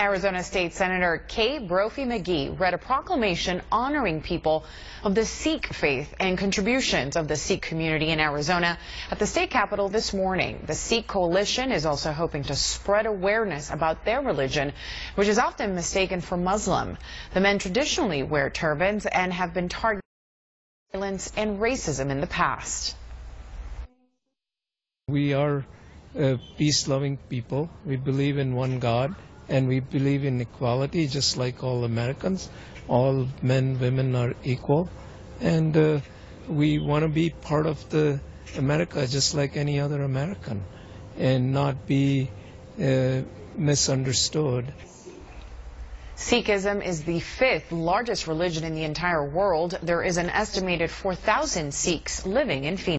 Arizona State Senator Kate Brophy McGee read a proclamation honoring people of the Sikh faith and contributions of the Sikh community in Arizona at the state capitol this morning. The Sikh Coalition is also hoping to spread awareness about their religion, which is often mistaken for Muslim. The men traditionally wear turbans and have been targeted by violence and racism in the past. We are peace-loving people. We believe in one God and we believe in equality just like all Americans. All men, women are equal, and uh, we want to be part of the America just like any other American, and not be uh, misunderstood. Sikhism is the fifth largest religion in the entire world. There is an estimated 4,000 Sikhs living in Phoenix.